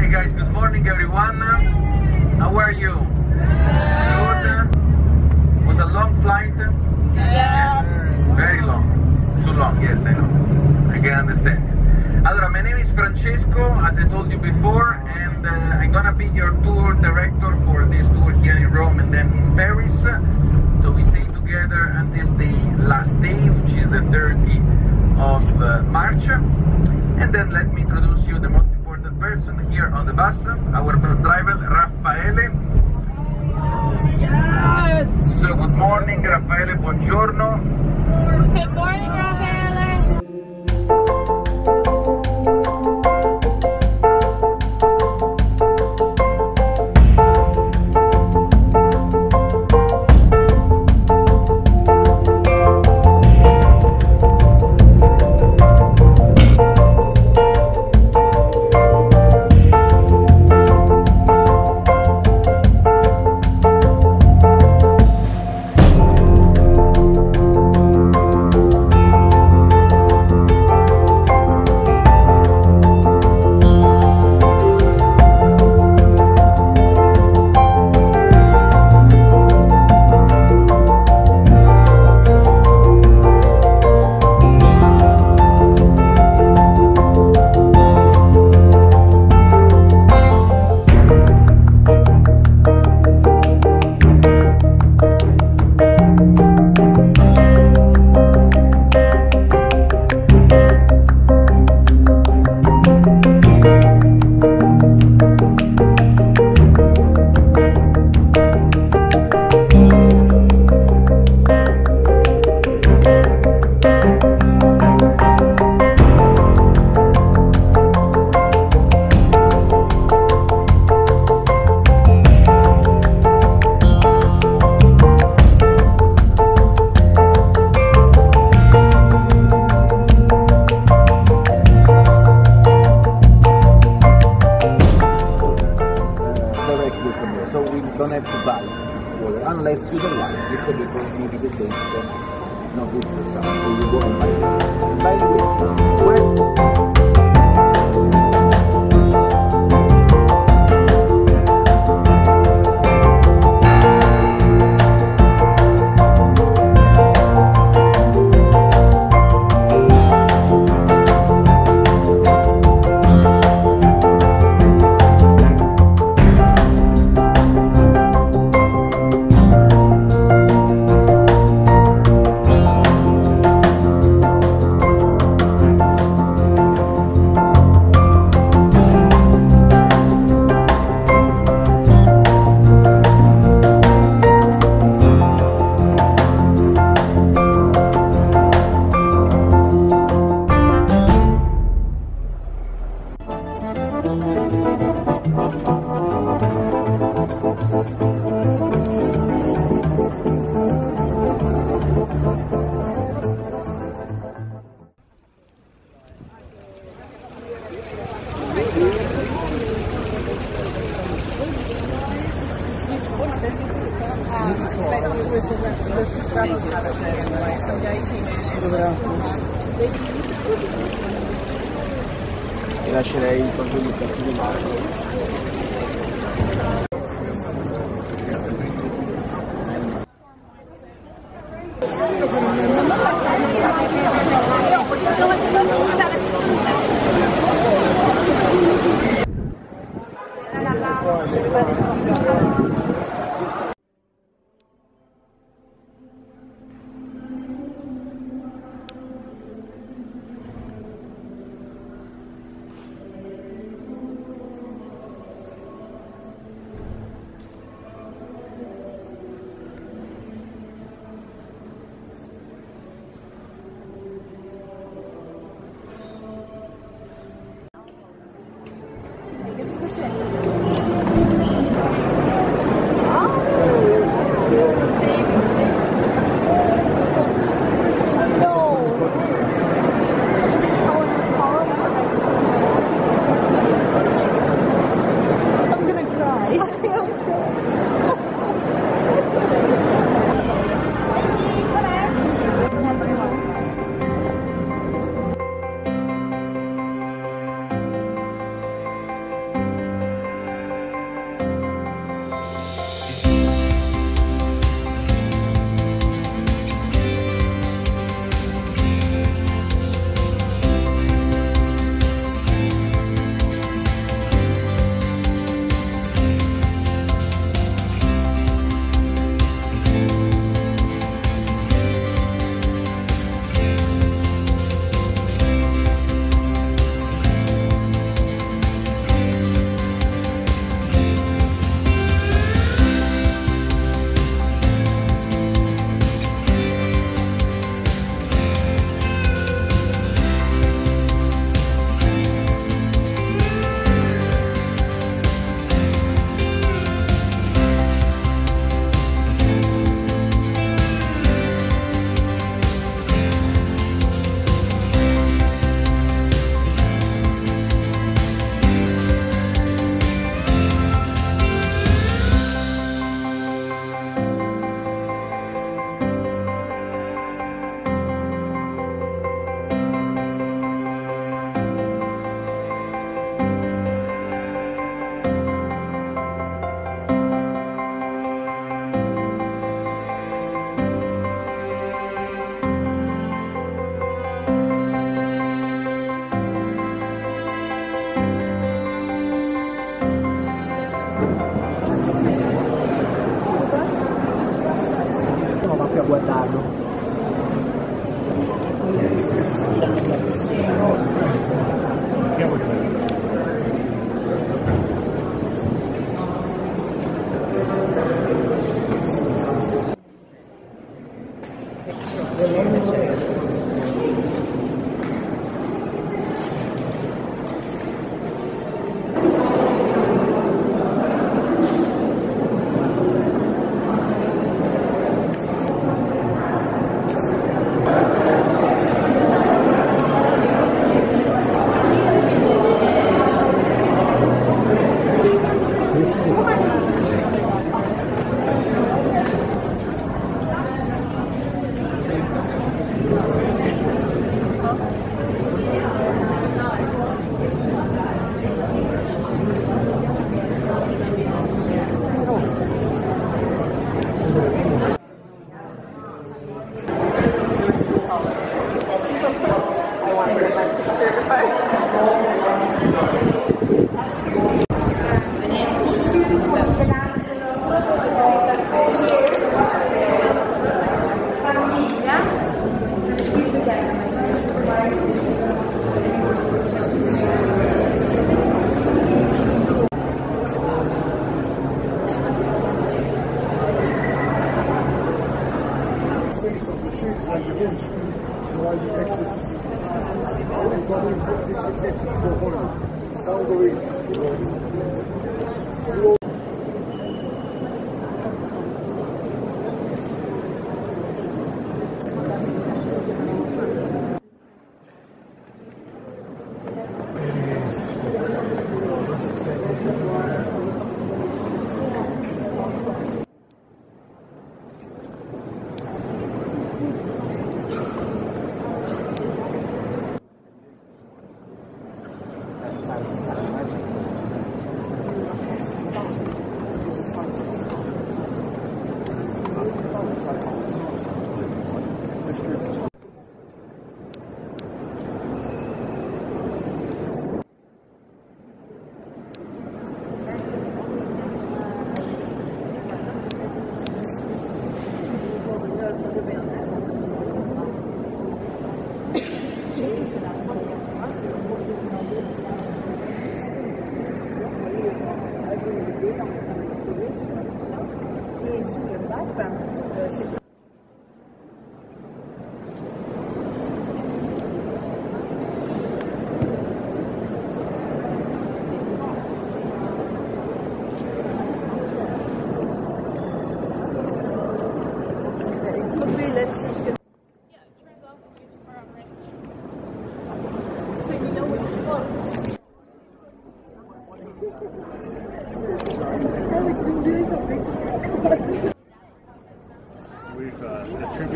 Okay, guys, good morning, everyone. How are you? Good. Was a long flight? Yes. Very long. Too long, yes, I know. I can understand. Allora, my name is Francesco, as I told you before, and uh, I'm gonna be your tour director for this tour here in Rome and then in Paris. So we stay together until the last day, which is the 30th of uh, March. And then let me introduce you the most important person here on the bus, our bus driver, Raffaele. Yes. So good morning, Raffaele, buongiorno. Good morning, Raffaele. So we don't have to buy water unless you don't like it because maybe the taste is not good for some. So you go and buy it. By the way,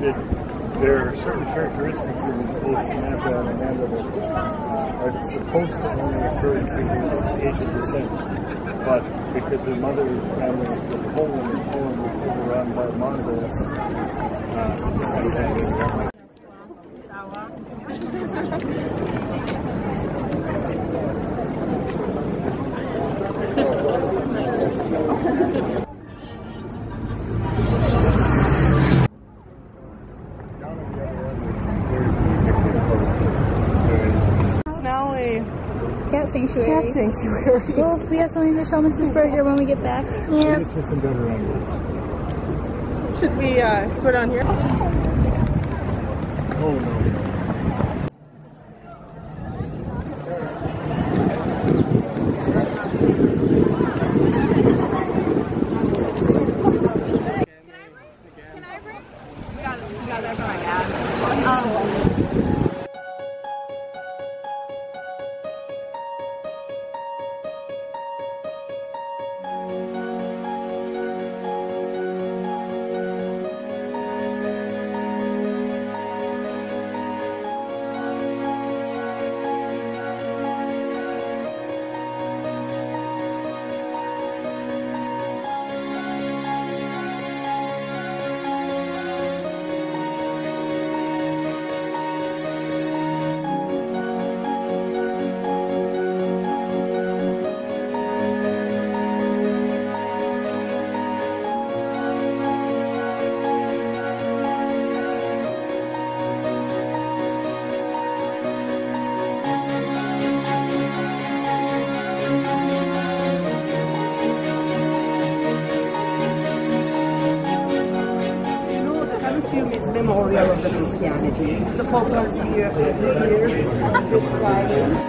there are certain characteristics in both Samantha and Amanda that uh, are supposed to only occur in people of Asian descent. But because their mother's family is from Poland and Poland was overrun by Mongols, uh, and, and, down at the other end, it's very significant. It's now a Cat sanctuary. cat sanctuary. Well, we have something to show Mrs. Berger when we get back. Yeah. It's some better angles. Should we uh, put on here? Oh no. The Pope comes here every year on Friday.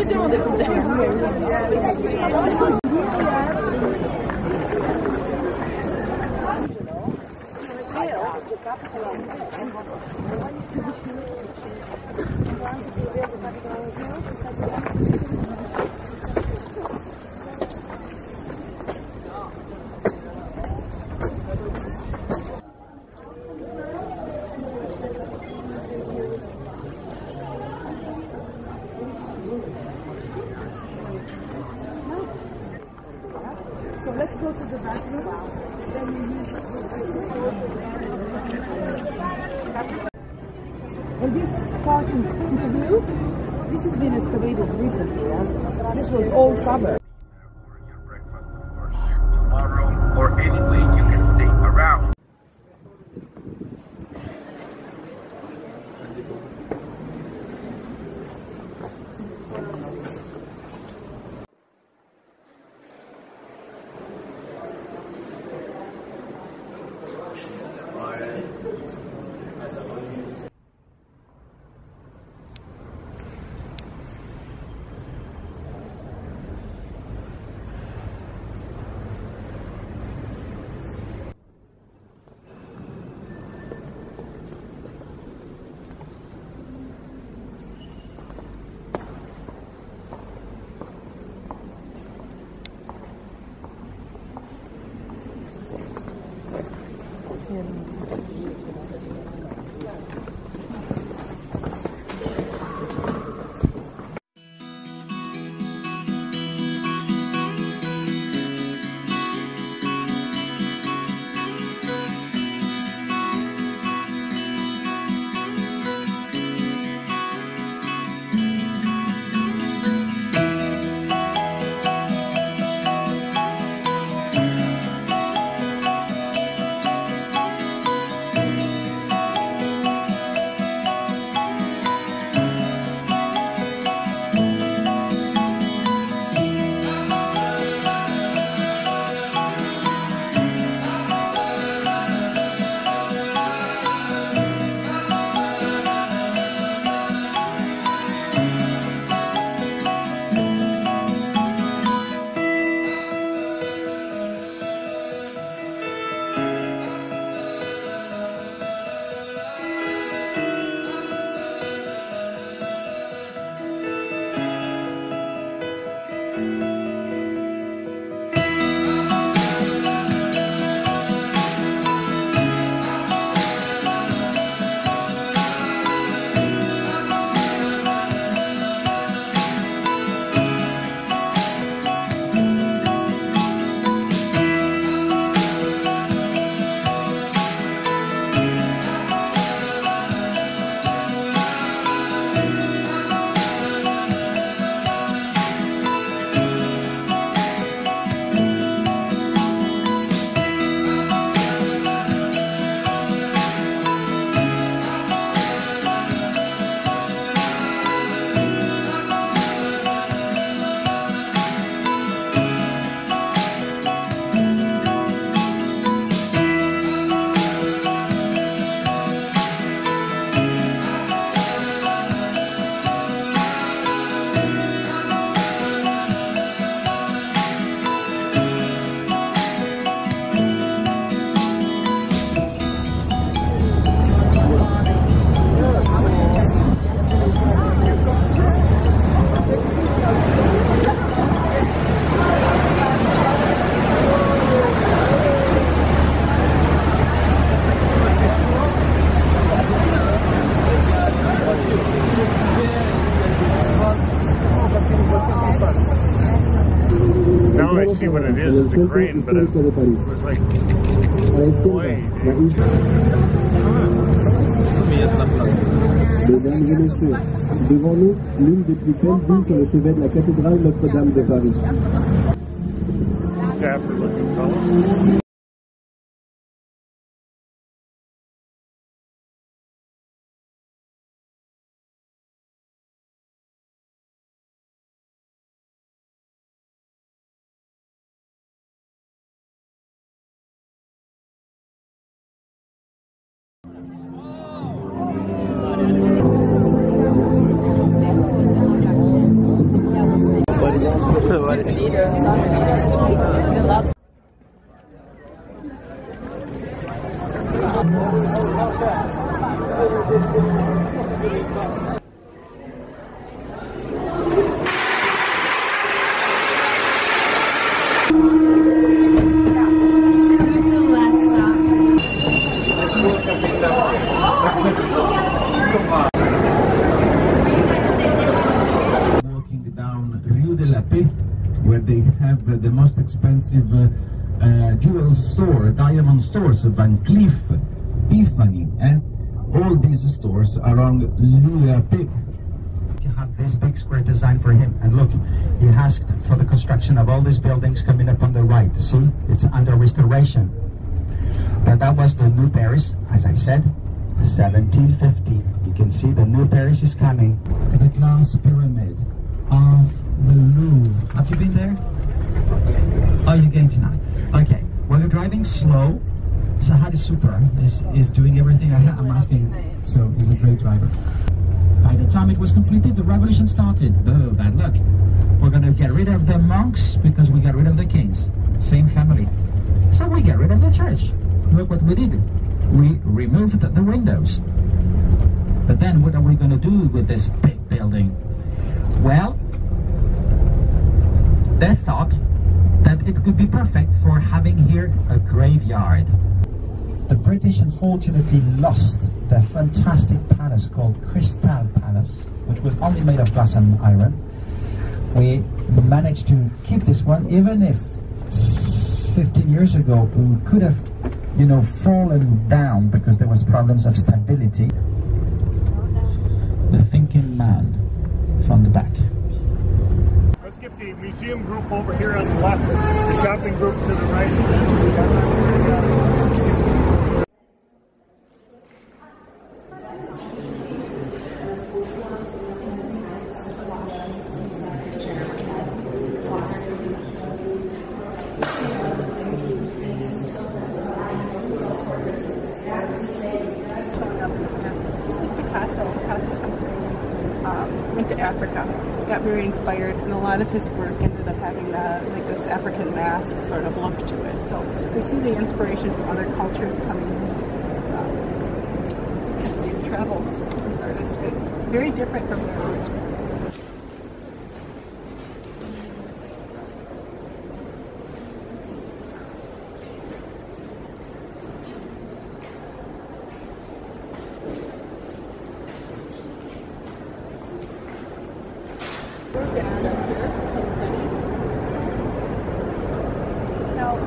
見てもでもね。And this part in you, this has been excavated recently. Yeah? This was all covered. See what it is, el the crane, but it histórico de París. was like A la izquierda, way. Mesdames et messieurs, devant nous, l'une des plus belles vues sur le chevet de la cathédrale Notre-Dame de Paris. To have this big square design for him. And look, he asked for the construction of all these buildings coming up on the right. See, it's under restoration. But that was the new Paris, as I said, 1750. You can see the new Paris is coming. The glass pyramid of the Louvre. Have you been there? Are you're going tonight? Okay. Well, you're driving slow. Sahad is super. Is is doing everything I ha- I'm asking. So he's a great driver. Time it was completed, the revolution started. Oh, bad luck. We're going to get rid of the monks because we got rid of the kings. Same family. So we get rid of the church. Look what we did. We removed the windows. But then what are we going to do with this big building? Well, they thought that it could be perfect for having here a graveyard. The British unfortunately lost their fantastic palace called Crystal Palace, which was only made of glass and iron. We managed to keep this one, even if 15 years ago we could have, you know, fallen down because there was problems of stability. The thinking man from the back. Let's get the museum group over here on the left, the shopping group to the right. Picasso, Picasso's from Spain, um, went to Africa, got very inspired, and a lot of his work ended up having that, like this African mask sort of look to it. So we see the inspiration from other cultures coming in um, as these travels, these artists, very different from their original. down up here, some studies. Now,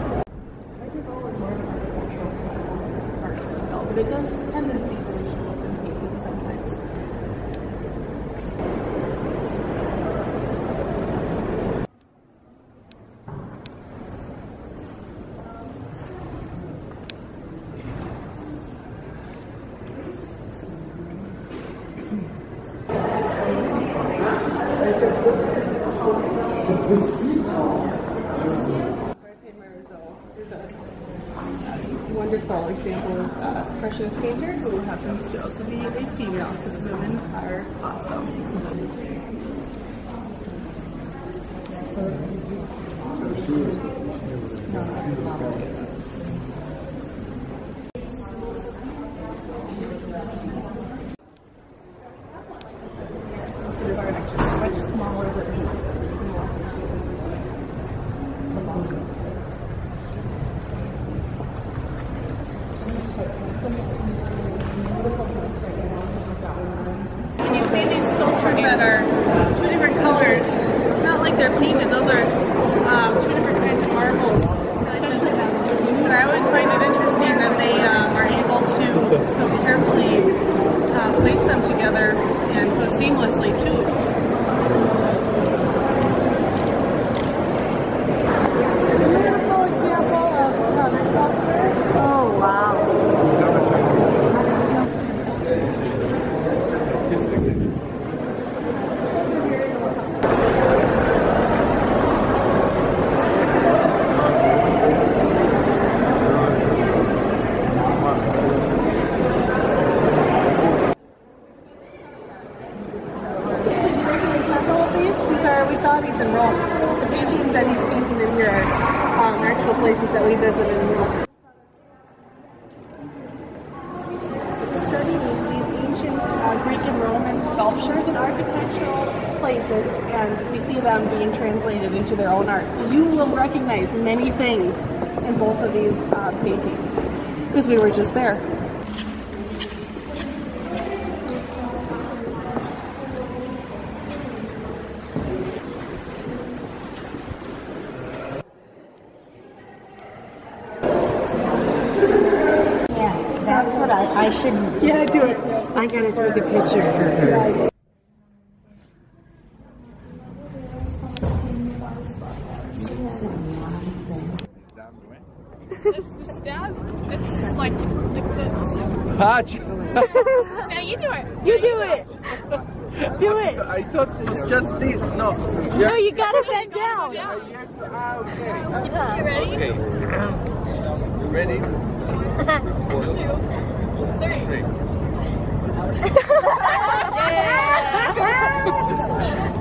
Art Nouveau is more of an architectural style art Thank you. You will recognize many things in both of these uh, paintings because we were just there. Yeah, that's what I, I should. Yeah, do it. I gotta take a picture for her. This, this stab, it's like, like this. Hatch! Now you do it. You do it. Do it. I thought it's just this, no. No, you gotta bend down. Ah, okay. You ready? Okay. You ready? Two, three. Three. And